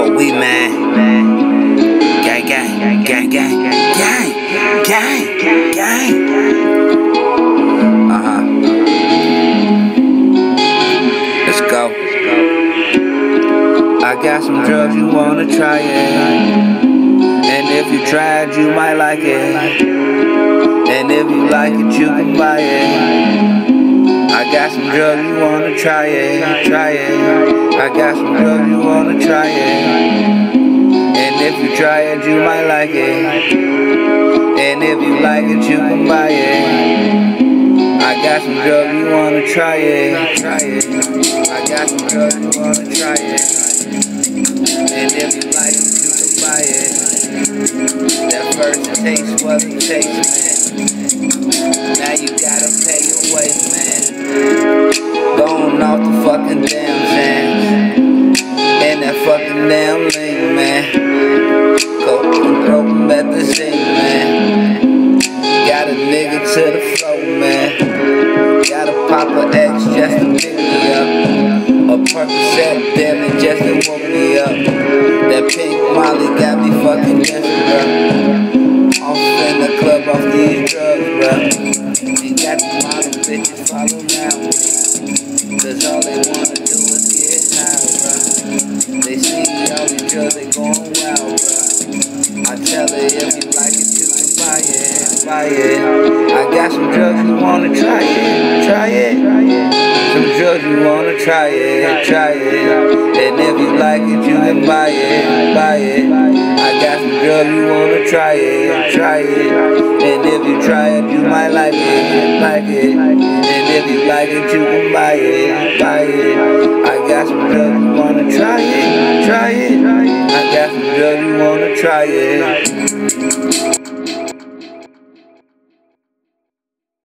for we man. Gang, gang, gang, gang, gang, gang, gang. Uh huh. Let's go. I got some drugs you wanna try it. And if you tried, you might like it. And if you like it, you can buy it. I got some drugs, you wanna try it, try it. I got some drugs, you wanna try it. And if you try it, you might like it. And if you like it, you can buy it. I got some drugs, you wanna try it, try it. I got some drugs, you wanna try it. And if you like it, you can buy it. That first taste wasn't taste, man. Now you gotta pay your way, man. Fucking damn link, man. Go and throw them at the zinc, man. Got a nigga to the flow, man. Pop a X just to pick me up. A Percocet, damn it, just to woke me up. That pink Molly got me fucking desperate, bro. Off in the club off these drugs, bro. Ain't got the model bitches I tell her if you like it, you can buy it, buy it. I got some drugs, you wanna try it, try it. Some drugs, you wanna try it, try it. And if you like it, you can buy it, buy it. I got some drugs, you wanna try it, try it. And if you try it, you might like it, like it. And if you like it, you can buy it, buy it. I got some drugs, you wanna try it, try it.